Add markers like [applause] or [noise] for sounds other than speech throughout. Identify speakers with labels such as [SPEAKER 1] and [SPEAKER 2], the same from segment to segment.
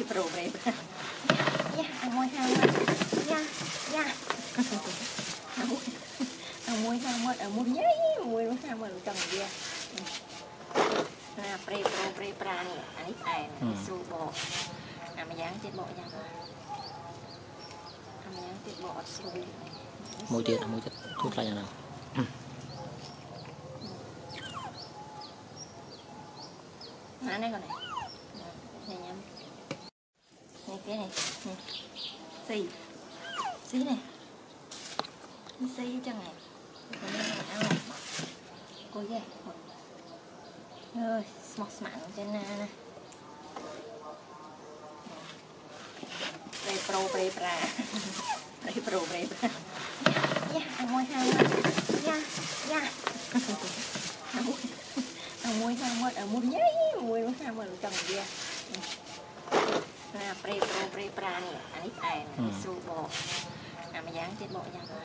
[SPEAKER 1] ti proverb. Ja, moi hang mật. Ja, ja. Moi hang mật, moi nhây, moi hang mật trong kia. ណាប្រេប្រងប្រេប្រានេះអានេះផ្អែមស្រួលបកអាម្យ៉ាងទៀតបកយ៉ាងអា
[SPEAKER 2] ម្យ៉ាងទៀតបកអត់ស្រួលមួយទៀតមួយទៀតទូផ្លាច់យ៉ាងណាណានេះកូន អញ្ចឹង
[SPEAKER 1] ឯងគួយឯងអើយស្មោះស្ម័គ្រចឹងណាណាប្រេប្រូប្រេប្រាប្រេប្រូប្រេប្រាយ៉ាមួយខាងយ៉ាយ៉ាអាមួយខាងមកអាមួយញ៉ៃមួយខាងមកចង់វាណាប្រេប្រូប្រេប្រានេះអានេះផ្អែមស្រួលបកអា
[SPEAKER 2] ម្យ៉ាងទៀតបកយ៉ាងណា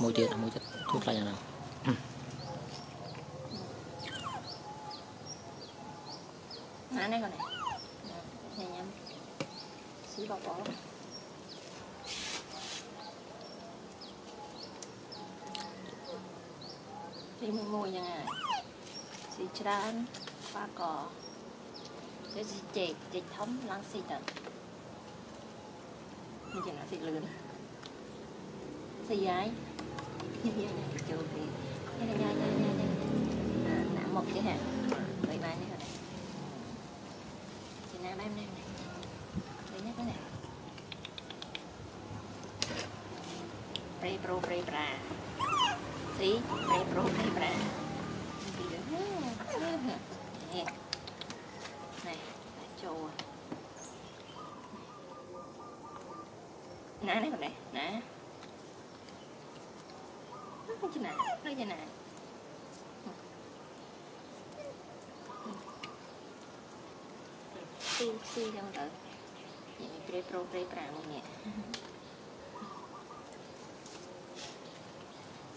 [SPEAKER 2] មួយទៀតទូខ្លាញ់អាហ្នឹង
[SPEAKER 1] Má này con này Này nhắm Xí bọc bó Xí mùi mùi nha ngài Xí trán Pha cỏ Để xí chệt Chệt thống lắng xí tận Như thế nào xí lươn Xí giấy Như thế này Chú thì Như thế này gì vậy? Này một cái hả? Vậy mà như thế này chị Nam em đây này đây nhá cái này. Pre pro pre bra Tí Pre pro pre bra này Này chùa trồ à. này còn này Ná Nó chứ nè Nó chứ nè si siចឹងទៅនិយាយព្រៃប្រូព្រៃប្រាមួយនេះ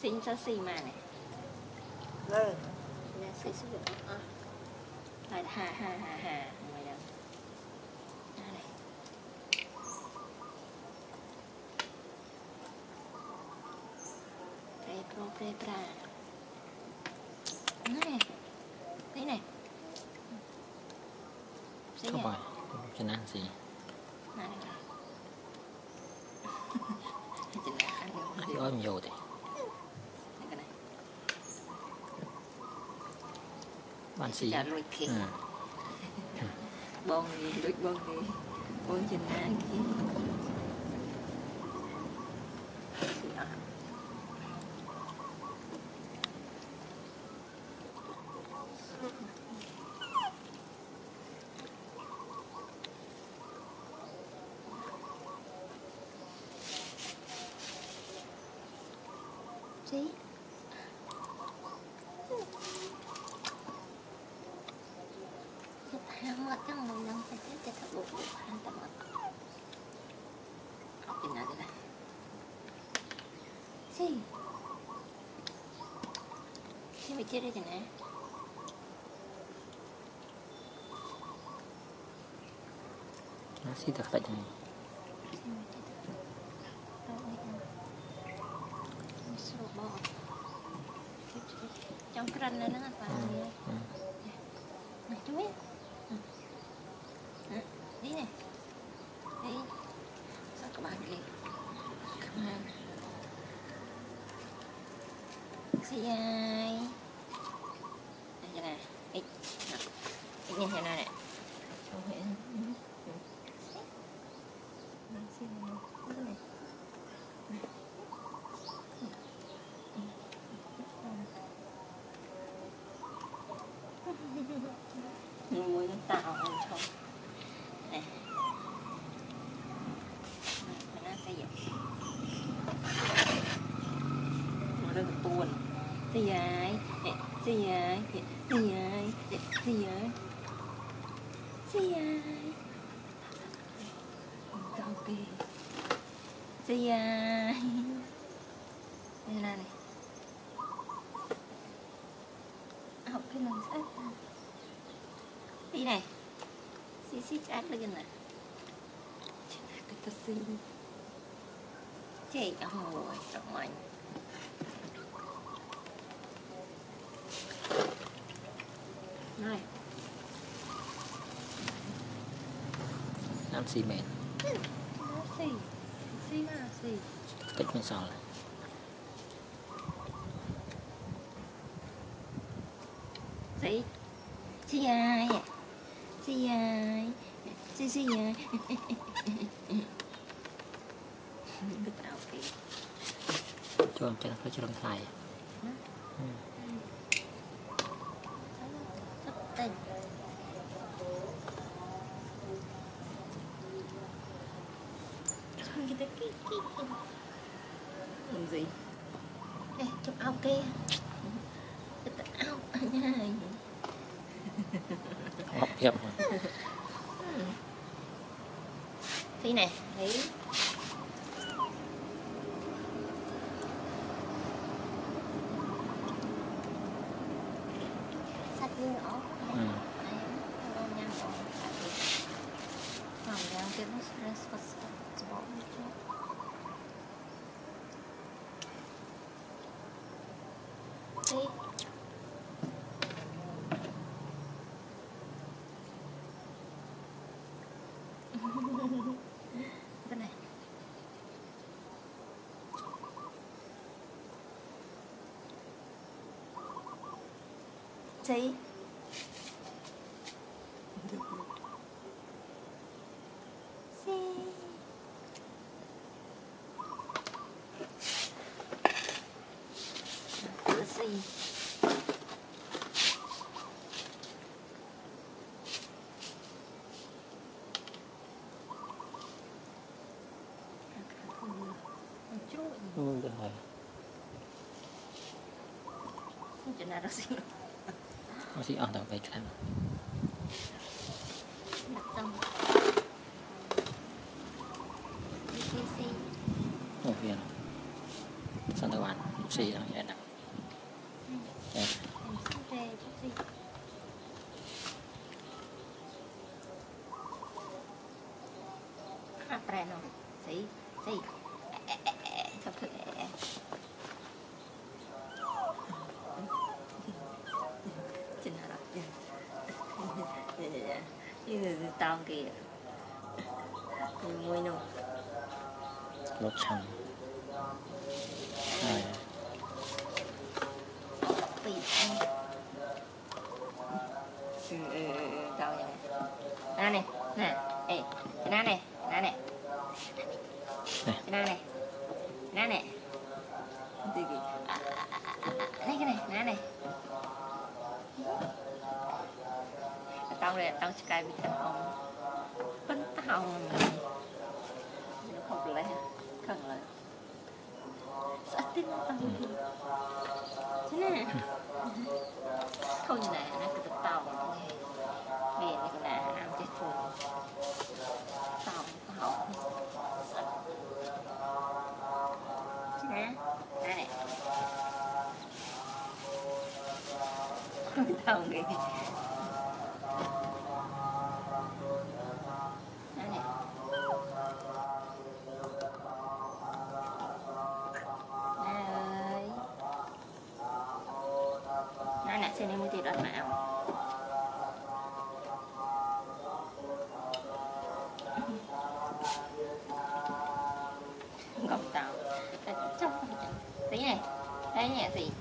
[SPEAKER 1] ស៊ីងសស៊ីម៉ានេះ
[SPEAKER 3] Vâng,
[SPEAKER 1] នេះស៊ីស៊ីអស់ហើយហាហាហាហា
[SPEAKER 2] Algebra [laughs] Này Đấy
[SPEAKER 1] này Xí Thôi rồi, ăn
[SPEAKER 2] gì
[SPEAKER 1] Này Trinh ăn
[SPEAKER 2] được Đi vô thì
[SPEAKER 1] Bạn xì. Chào
[SPEAKER 2] nuôi kia
[SPEAKER 1] Bon gì, đuổi bon gì. Bon Trinh ăn kia Chị. Thật ham mất trong mình đang phải chết thật bụng bụng ham tầm mất. Học cái nào thế này. Chị. Chị bị chết đi congkran
[SPEAKER 2] lanang
[SPEAKER 1] apa?
[SPEAKER 2] Hmm,
[SPEAKER 1] iya. hmm. Nah, ya. Nah. nah ini ini. Lagi ke mana aja nah, ini dài ai dài thế dài thế dài ok thế đây là này. À, học cái lần sách đi này. Xí xí chát lên nè Cái ta xin Chị はいស្អា
[SPEAKER 2] តស៊ីមែ
[SPEAKER 1] នស៊ីស៊ីណាស៊ី
[SPEAKER 2] ខ្ទេចមិ
[SPEAKER 1] នសល់ស៊ីស៊ីយ៉ាយស៊ីយ៉ាយស៊ី
[SPEAKER 2] ស៊ីយ៉ាយទៅត្រូវគេចូ
[SPEAKER 1] លចិត្តទៅជ្រំថ្លៃ Làm gì Ê, trong ao kia ta ao nha
[SPEAKER 2] Hóc hiệp rồi
[SPEAKER 1] Tí này, thấy Sạch như nhỏ
[SPEAKER 2] Ừ.
[SPEAKER 1] Phòng đang cái nó stress và stress bỏ đi cho Tí này Tí Sí. Sí.
[SPEAKER 2] Ừ, được rồi
[SPEAKER 1] nào đó xin
[SPEAKER 2] Nó sẽ ở đâu vậy cho em
[SPEAKER 1] đặt tâm.
[SPEAKER 2] Ồ, hiền Sẵn tao ăn Xì nó vậy.
[SPEAKER 1] Sì, sì. Eh, Tao kìa. Mùi nụ.
[SPEAKER 2] Lột xong Rồi
[SPEAKER 1] Bị ăn. Ừ, ừ, ừ, ừ, tao vậy. Nè này, nè, ê, nè nè này.
[SPEAKER 2] Nè.
[SPEAKER 1] Nè này. Nè này. Cái này, nè này. Tao này, tao sky bị thằng ông không không lấy. Cần lấy. Sao tin tao đi. Thế nè. Thôi như này, nó cứ tao. Về này cái này, ăn chết thôi. Tao, tao. Nè, nè này. tàu nghĩ. Tí này. Đây nhẹ